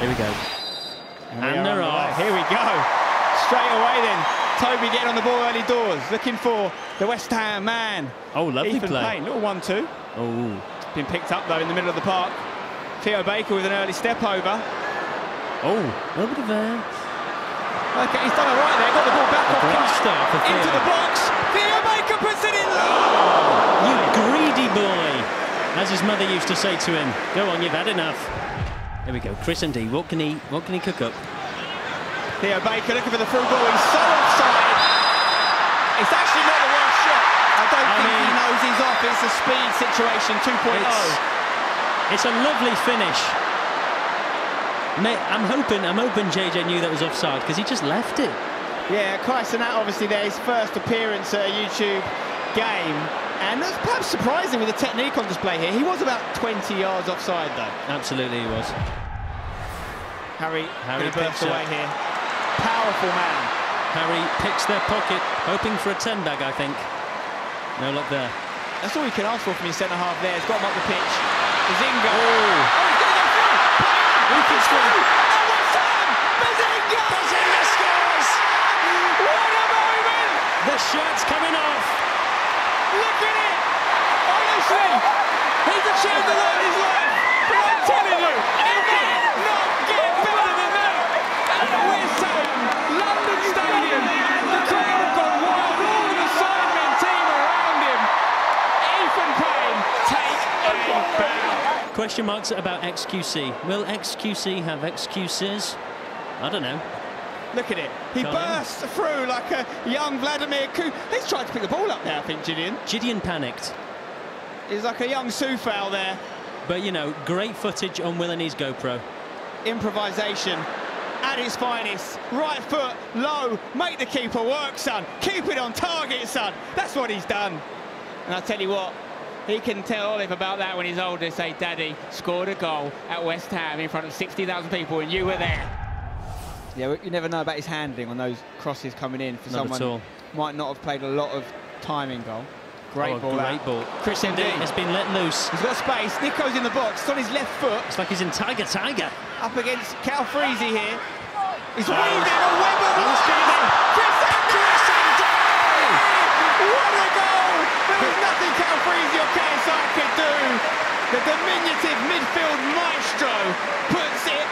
Here we go. And, And they're off. Here we go. Straight away then. Tobi getting on the ball early doors, looking for the West Ham man. Oh, lovely Ethan play. Payne, little one-two. Oh, Been picked up though in the middle of the park. Theo Baker with an early step over. oh, a little bit of a Okay, he's done all right there. Got the ball back off great start for into the box. Theo Baker puts it in. You greedy boy, as his mother used to say to him. Go on, you've had enough. Here we go, Chris MD. What can he? What can he cook up? Theo Baker looking for the through ball. He's so offside. It's actually not the worst shot. I don't I think he knows he's off. It's a speed situation 2.0. It's, oh. it's a lovely finish. Mate, I'm hoping, I'm hoping JJ knew that was offside because he just left it. Yeah, Kolasinac obviously there, his first appearance at a YouTube game. And that's perhaps surprising with the technique on display here. He was about 20 yards offside though. Absolutely, he was. Harry, Harry burst picks up. away here. Powerful man. Harry picks their pocket, hoping for a 10 bag, I think. No luck there. That's all you can ask for from your centre half there. He's got him up the pitch. Behzinga. Oh, he's going to go through. Who can score? Oh, West Ham! Behzinga! Behzinga scores! What a moment! The shirt's coming off. Look at it! Honestly, he's achieved the Lord his life. But I'm telling you, it might not get better than that. West Ham, London Stadium. The crowd have gone wild. All of the sidemen team around him. Ethan Payne, take a bow. Question marks about XQC. Will XQC have excuses? I don't know. Look at it. He he? bursts through like a young Vladimir Ku. He's trying to pick the ball up now, I think, Gideon. Gideon panicked. He's like a young Coufal there. But, you know, great footage on Will and his GoPro. improvisation at its finest. Right foot, low, make the keeper work, son. Keep it on target, son. That's what he's done. And I tell you what, he can tell Olive about that when he's older. Say, Daddy scored a goal at West Ham in front of 60,000 people and you were there. Yeah, you never know about his handling on those crosses coming in for Not someone might not have played a lot of time in goal. Great Oh, ball. great that. ball. Chris MD. It's been let loose. He's got space. Niko's in the box. It's on his left foot. It's like he's in Tiger Tiger. up against Calfreezy here. He's oh. weaving a web of was Chris MD! What a goal! There was nothing Calfreezy or KSI could do. The diminutive midfield maestro puts it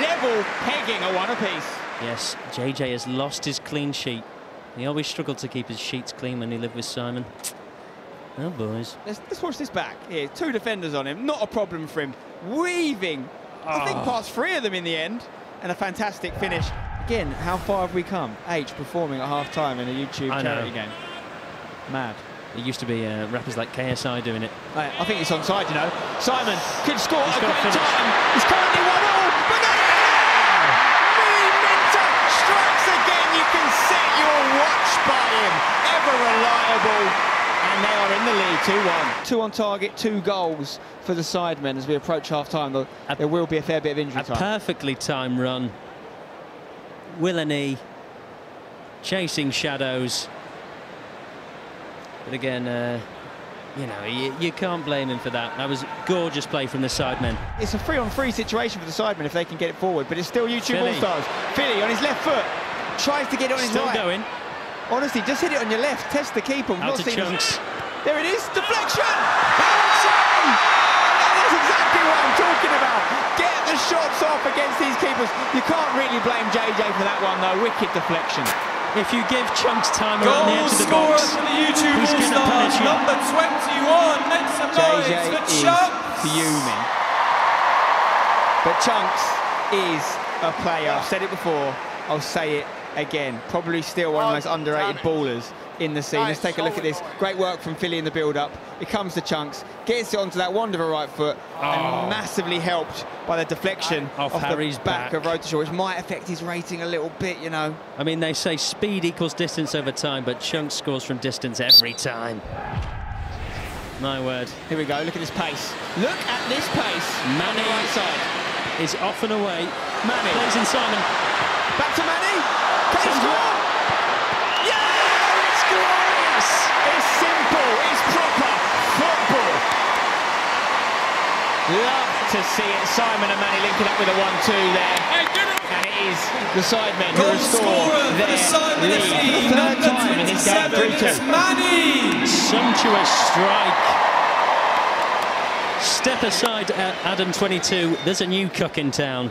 level pegging a one apiece. Yes, JJ has lost his clean sheet. He always struggled to keep his sheets clean when he lived with Simon. Oh, boys. Let's, let's watch this back. Here, two defenders on him. Not a problem for him. Weaving. Oh. I think ah. past three of them in the end. And a fantastic finish. Again, how far have we come? H performing at half-time in a YouTube charity game. Mad. It used to be uh, rappers like KSI doing it. I, I think it's onside, you know. Simon could score He's a great time. He's currently 1-0. By him. Ever reliable. And they are in the lead, 2-1. Two on target, two goals for the sidemen as we approach half-time. There, will be a fair bit of injury A time. perfectly timed run. Willne chasing shadows. But again, uh, you know, you, you can't blame him for that. That was gorgeous play from the sidemen. It's a free-on-free situation for the sidemen if they can get it forward, but it's still YouTube Filly. All-Stars. Filly on his left foot. Tries to get it on his Still right. going. Honestly, just hit it on your left. Test the keeper. We've Out not to seen this- Chunkz. There it is, deflection! Bouncing! That is exactly what I'm talking about. Get the shots off against these keepers. You can't really blame JJ for that one though. Wicked deflection. If you give Chunkz time around the Goal edge of the box, for the YouTube who's going to All-Stars, punish you? number 21. Make some noise JJ for is Chunkz. fuming. But Chunkz is a player. I've said it before. I'll say it again. Probably still one of the most underrated ballers in the scene. Let's take a look at this. Great work from Filly in the build-up. It comes to Chunkz, gets it onto that wonderful right foot, and oh. massively helped by the deflection Off the Harry's back, back. of Rotashaw, which might affect his rating a little bit, you know. I mean, they say speed equals distance over time, but Chunkz scores from distance every time. My word. Here we go. Look at this pace. Look at this pace. on the Manny right side. is off and away. Manny. Plays in Simon. Back to Manny. Can he score? Yeah! It's glorious! It's simple. It's proper football. Love to see it. Simon and Manny linking up with a 1-2 there. And it is the sidemen who Goal restore scorer for their the Simon lead. For the third time in this game, 3-2. it's Manny! Sumptuous strike. Step aside, uh, Adam 22. There's a new cook in town.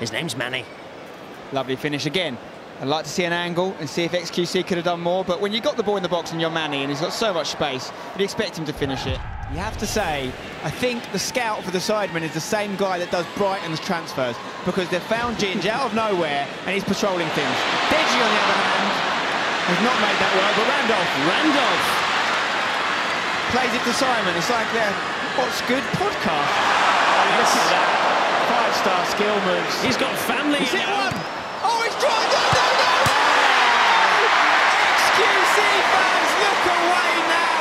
His name's Manny. Lovely finish again. I'd like to see an angle and see if XQC could have done more, but when you got the ball in the box and you're Manny and he's got so much space, you'd expect him to finish it. You have to say, I think the scout for the sideman is the same guy that does Brighton's transfers because they've found Ginge out of nowhere and he's patrolling things. Deji, on the other hand, has not made that work, but Randolph Randolph. plays it to Simon. It's like their What's Good podcast. Look at that. Five-star skill moves. He's got family. He's you Fans, look away now.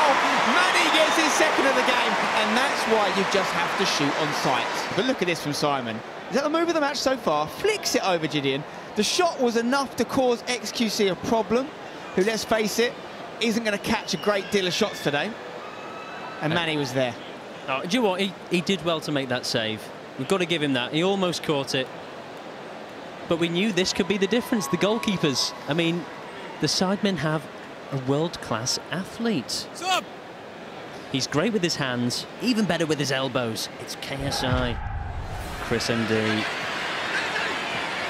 Manny gets his second of the game, and that's why you just have to shoot on sight. But look at this from Simon. Is that the move of the match so far? Flicks it over Gideon. The shot was enough to cause XQC a problem, who, let's face it, isn't going to catch a great deal of shots today. And Manny was there. Oh, do you know what? He, he did well to make that save. We've got to give him that. He almost caught it. But we knew this could be the difference. The goalkeepers. I mean, the sidemen have a world-class athlete. He's great with his hands, even better with his elbows. It's KSI. Chris MD.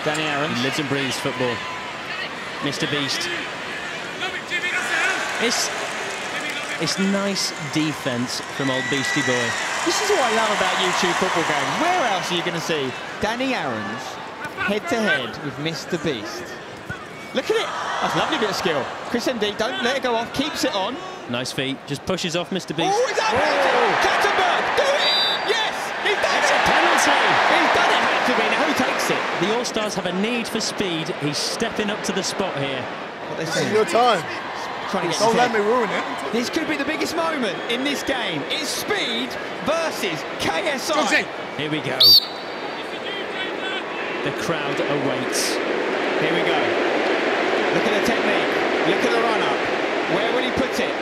Danny Aaron. He Aaron. lives and breathes football. Mr. Beast. It's, it's nice defence from old Beastie Boy. This is what I love about YouTube football games. Where else are you going to see Danny Aarons head-to-head with Mr. Beast? Look at it. That's a lovely bit of skill. Chris MD, don't let it go off. Keeps it on. Nice feet. Just pushes off Mr. Beast. Oh, he's out oh. Katzenberg, do it! Yes, he's done It's a it! penalty! He's done it, had to be. Now who takes it? The All-Stars have a need for speed. He's stepping up to the spot here. What they This say? is your time. Trying to get Don't his let me ruin it. This could be the biggest moment in this game. It's speed versus KSI. Here we go. The crowd awaits. Here we go. Look at the technique. Look at the run-up. Where will he put it?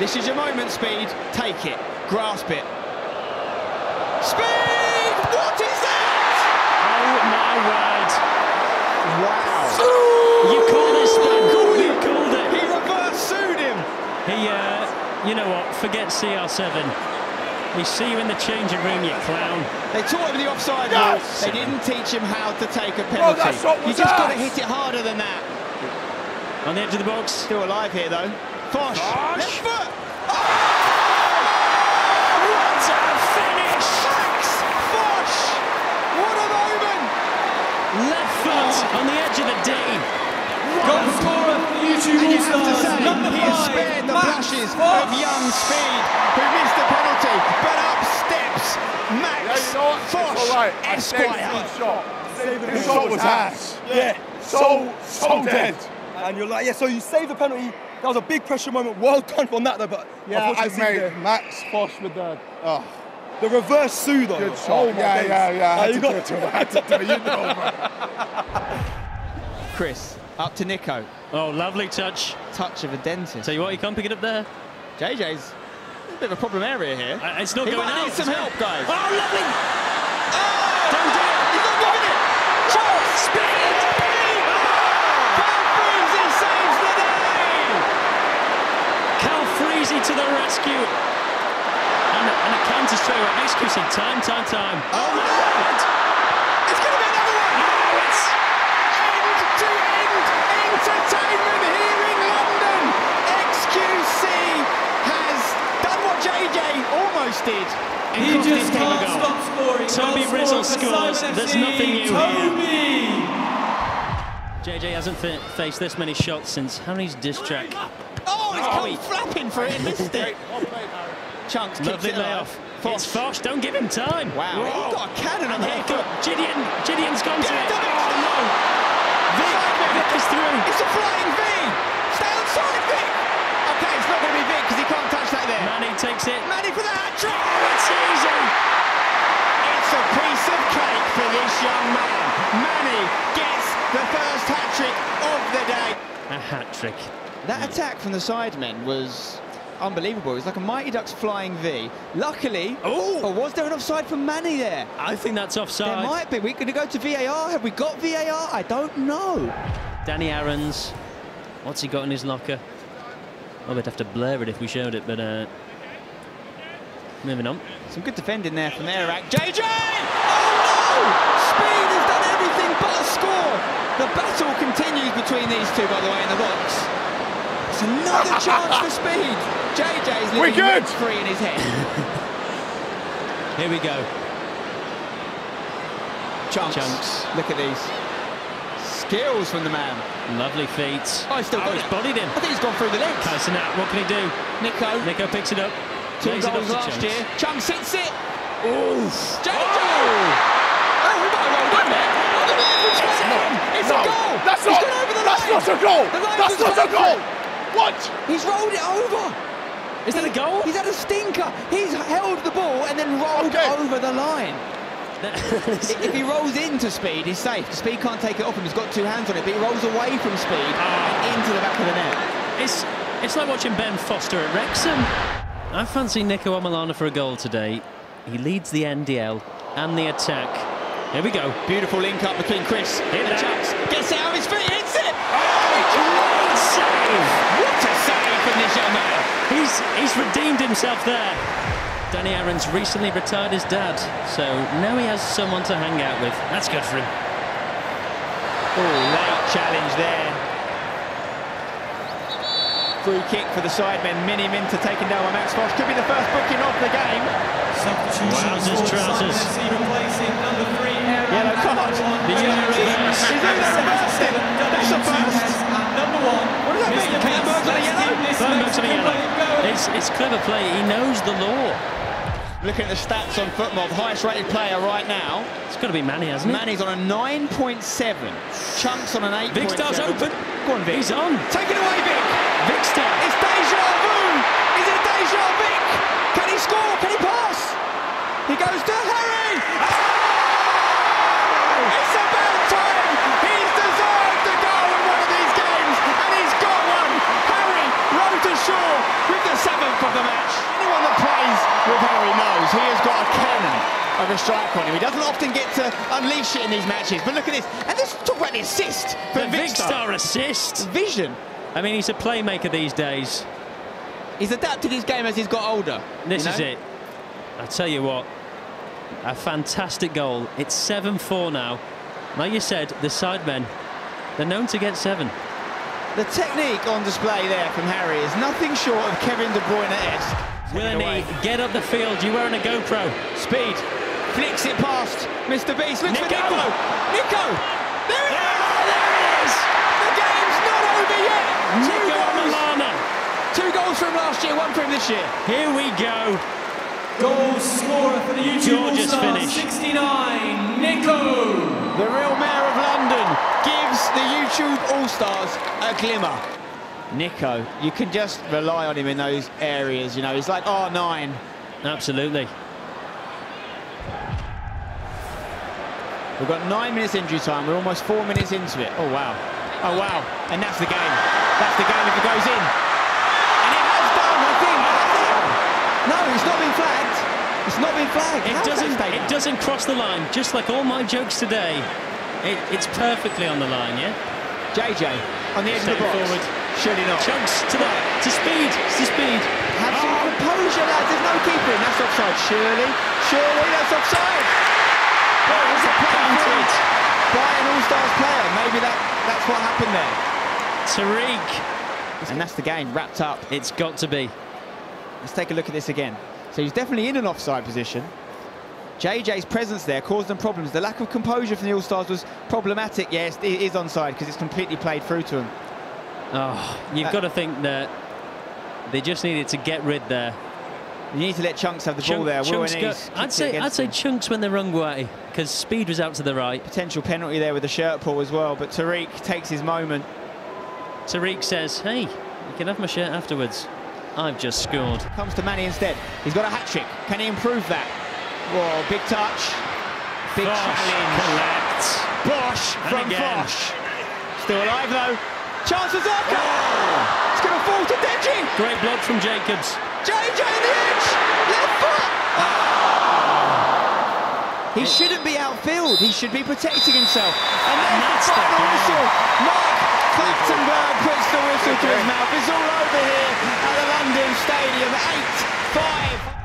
This is your moment, Speed. Take it. Grasp it. Speed! What is that? Oh my word! Wow. You called it, Spud. Called You it. called He it. reverse sued him. He, uh, you know what? Forget CR7. We see you in the changing room, you clown. They taught him the offside Yes. rule. They didn't teach him how to take a penalty. that shot you just got to hit it harder than that. On the edge of the box. Still alive here, though. Fosh. Fosh. Left foot. Oh! What a finish! Max Fosh. What a moment. Left foot on the edge of the D. Goal scorer for YouTube And you have to All-Stars, say, number he has spared the Max blushes Fox. of young Speed, who missed the penalty, but up steps Max Yeah, you know? Fosh, It's all right. I saved Esquire. the shot. The shot was ass. Yeah. So, so dead. And you're like, yeah, so you saved the penalty. That was a big pressure moment. Well done from that, though. But Yeah, I unfortunately, made Max Fosh with the. Oh, the, the reverse sue, though. good shot. Oh, my yeah, days. yeah, yeah. I Uh, had you to got- to. I had to do it. You know, man. Chris, up to Niko. Oh, lovely touch. Touch of a dentist. Tell you what, you can't pick it up there. JJ's a bit of a problem area here. Uh, It's not he going might out. need some help, guys. Oh, lovely! Oh! Don't do it! He's not giving it! Chance! Speed! Cal Freezy saves the day! Cal Freezy to the rescue. And, a- and a counter straight away. XQC, time, time, time. Oh my word! It's going to be another one! Oh, it's... end-to-end entertainment here in London. XQC has done what JJ almost did. and He just can't goal. stop scoring. Toby Goal Rizzle scores. There's FC, nothing new here. JJ hasn't fa- faced this many shots since Harry's diss track. Oh, he's Oh, come he- flapping for it and missed it. Chunkz kicks Lovely it layoff. Fosh. It's Fosh, don't give him time. Wow, he's got a cannon on the here head. Gideon. Gideon's gone to Get it. the next Oh, no. time. Vic, Simon. Vic is through. It's a flying V. Stay outside, Vic. Okay, it's not going to be Vic because he can't touch that there. Manny takes it. Manny for the hat trick. Oh, it's easy. It's a piece of cake for this young man. Manny gets the first hat trick of the day. A hat trick. That attack from the sidemen was unbelievable. It was like a Mighty Ducks flying V. Luckily, oh, was there an offside for Manny there? I think that's offside. There might be. We're going to go to VAR. Have we got VAR? I don't know. Danny Aarons. What's he got in his locker? Oh, we'd have to blur it if we showed it, but uh, moving on. Some good defending there from Eric. JJ! Oh no! Speed has done everything but score. The battle continues between these two, by the way, in the box. It's another chance for Speed. JJ's We're good. free in his head. Here we go. Chunkz. Chunkz. Look at these. Skills from the man. Lovely feet. Oh, he's still got he's it. bodied him. I think he's gone through the legs. Kai Cenat, what can he do? Niko. Niko picks it up. Two lays it up goals last Chunkz. year. Chunkz hits it. Oof. JJ! Oh, oh we might have rolled in there. Oh, the man from Scotland. It's No, a goal. That's He's not. over the that's line. not a goal. That's not a goal. What? He's rolled it over. Is that a goal? He's had a stinker. He's held the ball and then rolled Okay. over the line. If he rolls into Speed, he's safe. Speed can't take it off him. He's got two hands on it, but he rolls away from Speed and into the back of the net. It's it's like watching Ben Foster at Wrexham. I fancy Niko Omilana for a goal today. He leads the NDL and the attack. Here we go. Beautiful link up between Chris Hit and that. Chunkz. Gets it out of his feet, hits it. Ah. Great save! What a save from this young man. He's he's redeemed himself there. Danny Aarons recently retired his dad, so now he has someone to hang out with. That's good for him. Oh, late challenge there. Free kick for the sidemen. Miniminter taken down by Max Fosh. Could be the first booking of the game. Substitution Wowzers, trousers. Simon Messi replacing number three, Aaron Yellow card. Anderson. The yellow reverse. He's in there reversed it. That's a first. At. What does that mean? Mr. Can Berg's on a yellow? give this Burnbuck's next on a yellow. play a go. It's, it's clever play. He knows the law. Looking at the stats on FotMob, highest rated player right now. It's got to be Manny, hasn't it? Manny's on a 9.7. Chunkz on an 8.7. Vikkstar's open. Go on, Vic. He's on. Take it away, Vic. Vikkstar. It's deja vu. Is it deja Vic? Can he score? Can he pass? He goes to Harry. Oh! It's about time. He's deserved to go in one of these games, and he's got one. Harry rowed to shore with the seventh of the match. Anyone that plays with Harry knows he has got a cannon of a strike on him. He doesn't often get to unleash it in these matches, but look at this. And let's talk about the assist for The Vikkstar assist. Vision. I mean, he's a playmaker these days. He's adapted his game as he's got older. This you is it. I tell you what, a fantastic goal. It's 7-4 now. Like you said, the sidemen, they're known to get seven. The technique on display there from Harry is nothing short of Kevin De Bruyne-esque. Willne, get up the field. You're wearing a GoPro. Speed. Flicks it past Mr. Beast. Looks for Niko. Niko. Niko. There it is. There it is! The game's not over yet. Two Niko goals. Omilana. Two goals from last year, one from this year. Here we go. Goal scorer for the YouTube Gorgeous All-Star, finish. 69, Niko. The real mayor of London gives the YouTube All-Stars a glimmer. Niko, you can just rely on him in those areas, you know. He's like R9. Absolutely. We've got nine minutes injury time. We're almost four minutes into it. Oh, wow. Oh, wow. And that's the game. That's the game if it goes in. And it has done, I think. No, it's not been flagged. It's not been flagged. It How's doesn't. It doesn't cross the line. Just like all my jokes today, it, it's perfectly on the line. Yeah. JJ on the edge of the box. forward. Surely not. Chunkz to the to speed. To speed. Have some composure, lads. There's no keeping. That's offside. Surely. Surely that's offside. Well, it was a play Counted. by an All-Stars player. Maybe that, that's what happened there. Tareq. And that's the game wrapped up. It's got to be. Let's take a look at this again. So he's definitely in an offside position. JJ's presence there caused them problems. The lack of composure from the All-Stars was problematic. Yes, it is onside because it's completely played through to him. Oh, you've Uh, got to think that they just needed to get rid there. You need to let Chunkz have the ball there. Chunkz go- I'd say I'd say him. Chunkz went the wrong way because speed was out to the right. potential penalty there with the shirt pull as well. But Tareq takes his moment. Tareq says, "Hey, you can have my shirt afterwards. I've just scored." Comes to Manny instead. He's got a hat trick. Can he improve that? Whoa, big touch. Big Bosch challenge. collect. Bosch And from again. Bosch. Still alive though. Chance for Zerkaa. It's going to fall to Deji. Great block from Jacobs. JJ on the edge. Left foot. He shouldn't be outfield. He should be protecting himself. And there's that's the final whistle. Mark Clattenburg puts the whistle to his mouth. It's all over here at the London Stadium. Eight